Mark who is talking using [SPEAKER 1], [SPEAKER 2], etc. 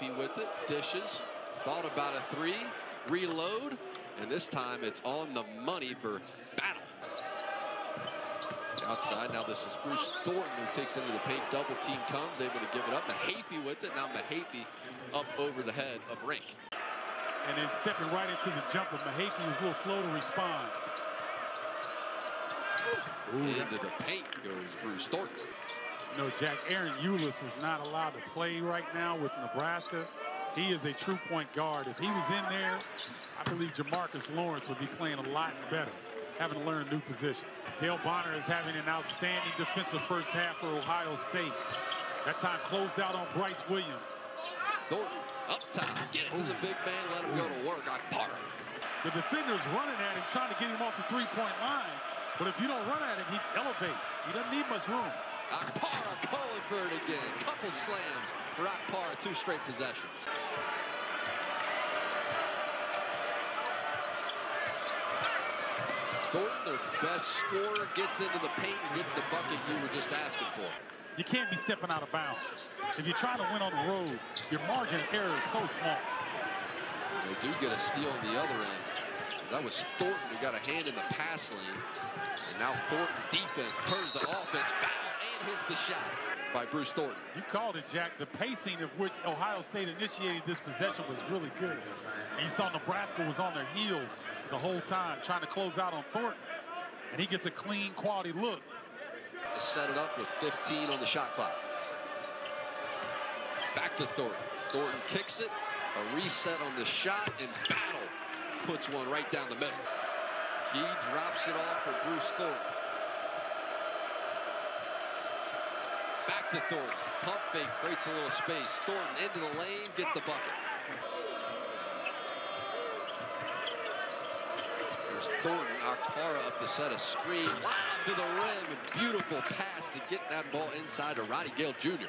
[SPEAKER 1] With it, dishes, thought about a three, reload, and this time it's on the money for Battle. Outside, now this is Bruce Thornton who takes into the paint, double team comes, able to give it up. Mahaffey with it, now Mahaffey up over the head of Rienk.
[SPEAKER 2] And then stepping right into the jumper, Mahaffey was a little slow to respond.
[SPEAKER 1] Ooh. Into the paint goes Bruce Thornton.
[SPEAKER 2] Know, Jack, Ahron Ulis is not allowed to play right now with Nebraska. He is a true point guard. If he was in there, I believe Jamarcus Lawrence would be playing a lot better, having to learn a new position. Dale Bonner is having an outstanding defensive first half for Ohio State. That time closed out on Brice Williams.
[SPEAKER 1] Thornton up top, get it to Ooh. the big man, let him Ooh. go to work. Okpara.
[SPEAKER 2] The defender's running at him, trying to get him off the three-point line. But if you don't run at him, he elevates. He doesn't need much room.
[SPEAKER 1] Okpara calling for it again. Couple slams for Okpara, two straight possessions. Thornton, their best scorer, gets into the paint and gets the bucket you were just asking for.
[SPEAKER 2] You can't be stepping out of bounds. If you're trying to win on the road, your margin of error is so small.
[SPEAKER 1] They do get a steal on the other end. That was Thornton who got a hand in the pass lane. And now Thornton defense turns the offense, foul, and hits the shot by Bruce Thornton.
[SPEAKER 2] You called it, Jack. The pacing of which Ohio State initiated this possession was really good. And you saw Nebraska was on their heels the whole time, trying to close out on Thornton. And he gets a clean, quality look.
[SPEAKER 1] To set it up with 15 on the shot clock. Back to Thornton. Thornton kicks it. A reset on the shot, and Battle puts one right down the middle. He drops it off for Bruce Thornton. Back to Thornton. Pump fake creates a little space. Thornton into the lane, gets the bucket. There's Thornton, Okpara up to set a screen. Lob to the rim, and beautiful pass to get that ball inside to Roddy Gayle Jr.